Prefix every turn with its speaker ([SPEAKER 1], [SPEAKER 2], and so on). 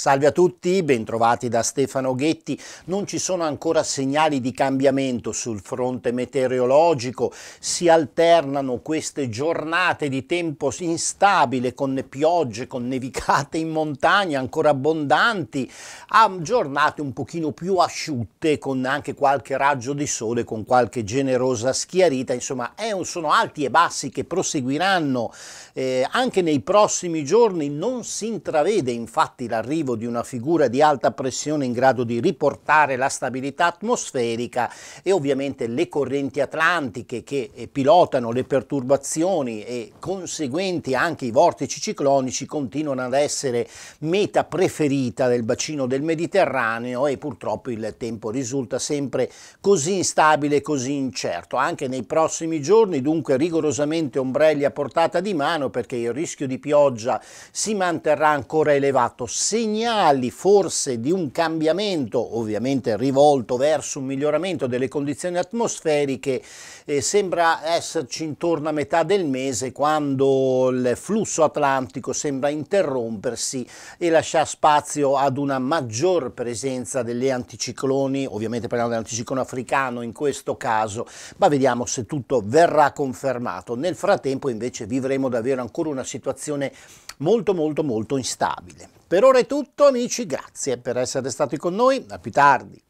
[SPEAKER 1] Salve a tutti, bentrovati da Stefano Ghetti. Non ci sono ancora segnali di cambiamento sul fronte meteorologico, si alternano queste giornate di tempo instabile con piogge, con nevicate in montagna ancora abbondanti, a giornate un pochino più asciutte con anche qualche raggio di sole, con qualche generosa schiarita, insomma un, sono alti e bassi che proseguiranno eh, anche nei prossimi giorni, non si intravede infatti l'arrivo l'arrivo di una figura di alta pressione in grado di riportare la stabilità atmosferica e ovviamente le correnti atlantiche che eh, pilotano le perturbazioni e conseguenti anche i vortici ciclonici continuano ad essere meta preferita del bacino del Mediterraneo e purtroppo il tempo risulta sempre così instabile, così incerto. Anche nei prossimi giorni dunque rigorosamente ombrelli a portata di mano perché il rischio di pioggia si manterrà ancora elevato. Segnale segnali forse di un cambiamento, ovviamente rivolto verso un miglioramento delle condizioni atmosferiche, eh, sembra esserci intorno a metà del mese quando il flusso atlantico sembra interrompersi e lasciare spazio ad una maggior presenza degli anticicloni, ovviamente parliamo dell'anticiclone africano in questo caso, ma vediamo se tutto verrà confermato. Nel frattempo invece vivremo davvero ancora una situazione molto molto molto instabile. Per ora è tutto amici, grazie per essere stati con noi, a più tardi.